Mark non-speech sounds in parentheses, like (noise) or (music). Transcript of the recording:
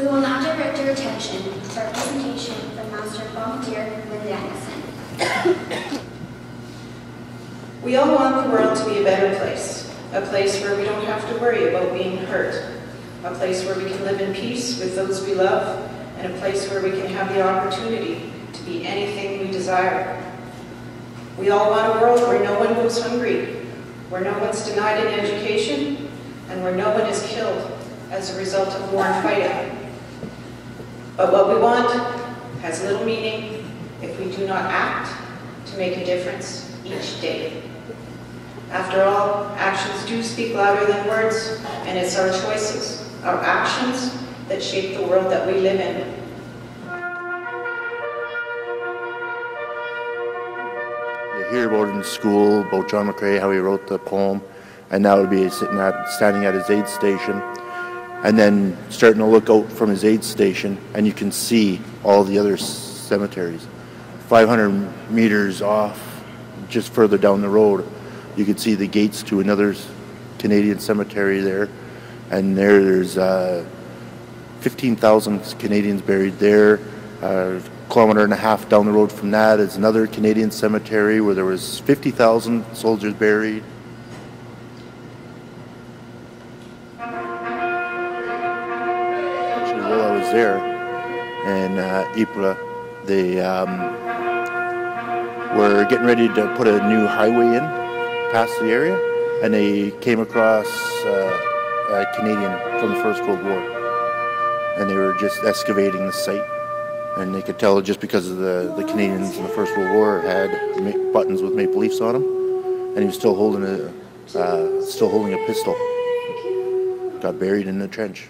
We will now direct your attention to our presentation from Master Bombardier Lindy (coughs) We all want the world to be a better place, a place where we don't have to worry about being hurt, a place where we can live in peace with those we love, and a place where we can have the opportunity to be anything we desire. We all want a world where no one goes hungry, where no one's denied an education, and where no one is killed as a result of war and fighting. But what we want has little meaning if we do not act to make a difference each day. After all, actions do speak louder than words, and it's our choices, our actions, that shape the world that we live in. You hear about in school, about John McCrae, how he wrote the poem, and now would be sitting at, standing at his aid station, and then starting to look out from his aid station, and you can see all the other cemeteries. 500 meters off, just further down the road, you could see the gates to another Canadian cemetery there, and there there's uh, 15,000 Canadians buried there. Uh, a kilometer and a half down the road from that is another Canadian cemetery where there was 50,000 soldiers buried. While I was there. In uh, Ypres, they um, were getting ready to put a new highway in past the area, and they came across uh, a Canadian from the First World War, and they were just excavating the site, and they could tell just because of the, the Canadians in the First World War had buttons with maple leaves on them, and he was still holding a uh, still holding a pistol. Got buried in the trench.